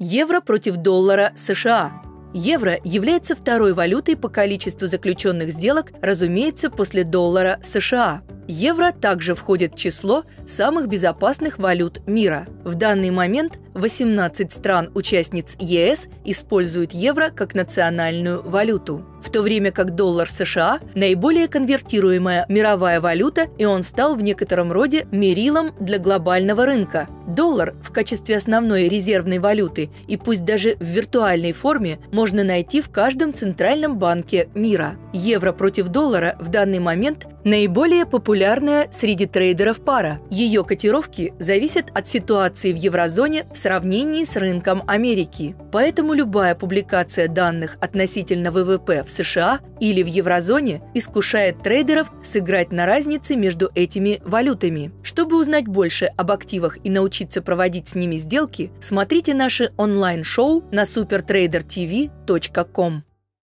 Евро против доллара США. Евро является второй валютой по количеству заключенных сделок, разумеется, после доллара США. Евро также входит в число самых безопасных валют мира. В данный момент 18 стран-участниц ЕС используют евро как национальную валюту в то время как доллар США – наиболее конвертируемая мировая валюта, и он стал в некотором роде мерилом для глобального рынка. Доллар в качестве основной резервной валюты и пусть даже в виртуальной форме можно найти в каждом центральном банке мира. Евро против доллара в данный момент наиболее популярная среди трейдеров пара. Ее котировки зависят от ситуации в еврозоне в сравнении с рынком Америки. Поэтому любая публикация данных относительно ВВП в США или в еврозоне искушает трейдеров сыграть на разнице между этими валютами. Чтобы узнать больше об активах и научиться проводить с ними сделки, смотрите наше онлайн-шоу на supertradertv.com.